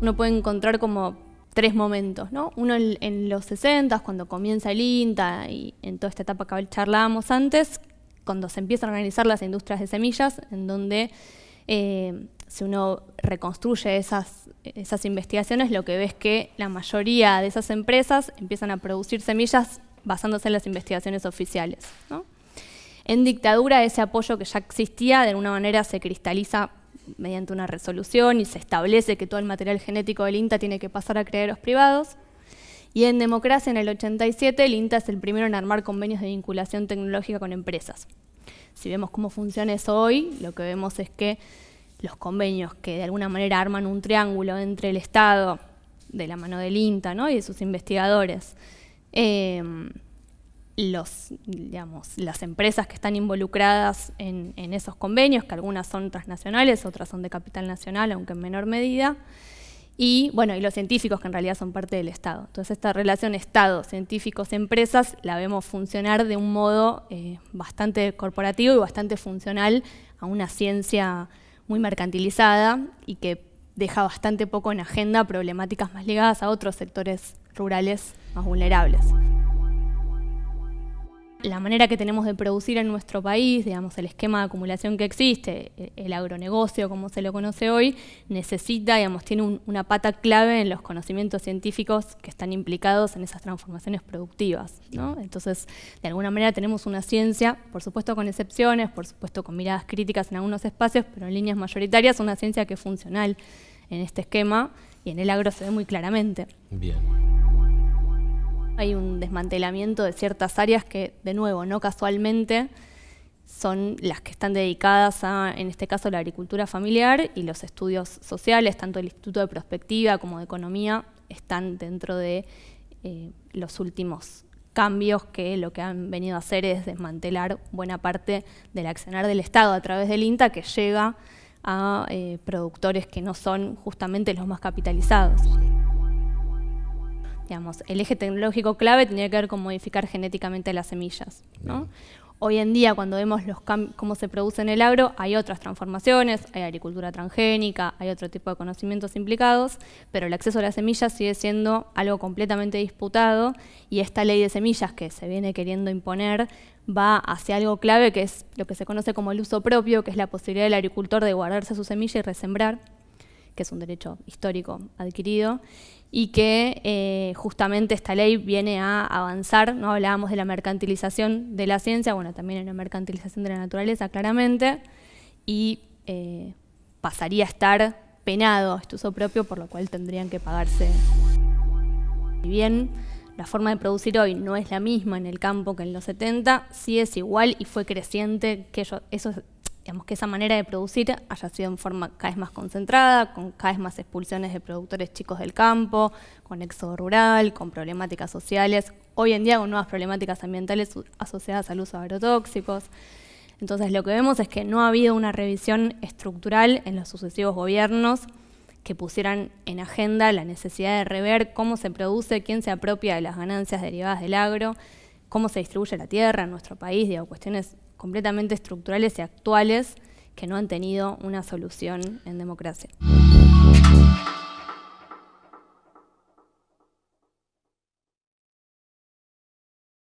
uno puede encontrar como tres momentos, ¿no? Uno en, los 60, cuando comienza el INTA y en toda esta etapa que charlábamos antes, cuando se empiezan a organizar las industrias de semillas, en donde eh, si uno reconstruye esas, investigaciones, lo que ve es que la mayoría de esas empresas empiezan a producir semillas basándose en las investigaciones oficiales. En dictadura ese apoyo que ya existía de alguna manera se cristaliza mediante una resolución y se establece que todo el material genético del INTA tiene que pasar a créditos privados. Y en democracia, en el 87, el INTA es el primero en armar convenios de vinculación tecnológica con empresas. Si vemos cómo funciona eso hoy, lo que vemos es que los convenios que de alguna manera arman un triángulo entre el Estado, de la mano del INTA y de sus investigadores, eh, las empresas que están involucradas en, esos convenios, que algunas son transnacionales, otras son de capital nacional, aunque en menor medida, y bueno, y los científicos que en realidad son parte del Estado. Entonces esta relación Estado, científicos, empresas, la vemos funcionar de un modo eh, bastante corporativo y bastante funcional a una ciencia muy mercantilizada y que deja bastante poco en agenda problemáticas más ligadas a otros sectores rurales más vulnerables la manera que tenemos de producir en nuestro país, digamos, el esquema de acumulación que existe, e, el agronegocio, como se lo conoce hoy, necesita, digamos, tiene una pata clave en los conocimientos científicos que están implicados en esas transformaciones productivas. Entonces, de alguna manera tenemos una ciencia, por supuesto con excepciones, por supuesto con miradas críticas en algunos espacios, pero en líneas mayoritarias una ciencia que es funcional en este esquema y en el agro se ve muy claramente. Bien. Hay un desmantelamiento de ciertas áreas que, de nuevo, no casualmente, son las que están dedicadas a, en este caso, la agricultura familiar y los estudios sociales, tanto el Instituto de Prospectiva como de Economía, están dentro de eh, los últimos cambios que lo que han venido a hacer es desmantelar buena parte del accionar del Estado a través del INTA que llega a eh, productores que no son justamente los más capitalizados el eje tecnológico clave tendría que ver con modificar genéticamente las semillas. Hoy en día, cuando vemos los cómo se produce en el agro, hay otras transformaciones, hay agricultura transgénica, hay otro tipo de conocimientos implicados, pero el acceso a las semillas sigue siendo algo completamente disputado y esta ley de semillas que se viene queriendo imponer va hacia algo clave que es lo que se conoce como el uso propio, que es la posibilidad del agricultor de guardarse su semilla y resembrar, que es un derecho histórico adquirido, y que eh, justamente esta ley viene a avanzar, ¿no? hablábamos de la mercantilización de la ciencia, bueno, también en la mercantilización de la naturaleza, claramente, y eh, pasaría a estar penado este uso propio, por lo cual tendrían que pagarse. Si bien la forma de producir hoy no es la misma en el campo que en los 70, sí es igual y fue creciente, que eso digamos, que esa manera de producir haya sido en forma cada vez más concentrada, con cada vez más expulsiones de productores chicos del campo, con éxodo rural, con problemáticas sociales, hoy en día con nuevas problemáticas ambientales asociadas al uso de agrotóxicos. Entonces lo que vemos es que no ha habido una revisión estructural en los sucesivos gobiernos que pusieran en agenda la necesidad de rever cómo se produce, quién se apropia de las ganancias derivadas del agro, cómo se distribuye la tierra en nuestro país, digo, cuestiones completamente estructurales y actuales que no han tenido una solución en democracia.